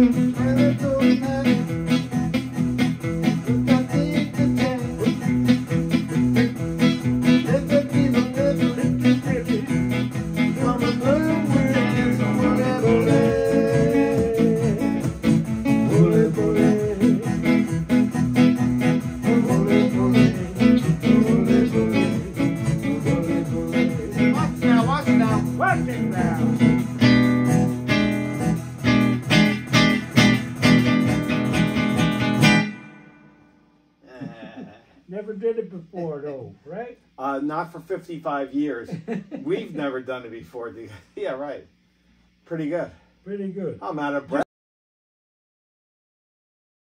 I don't. Never did it before, though, right? Uh, not for 55 years. We've never done it before. Yeah, right. Pretty good. Pretty good. I'm out of breath.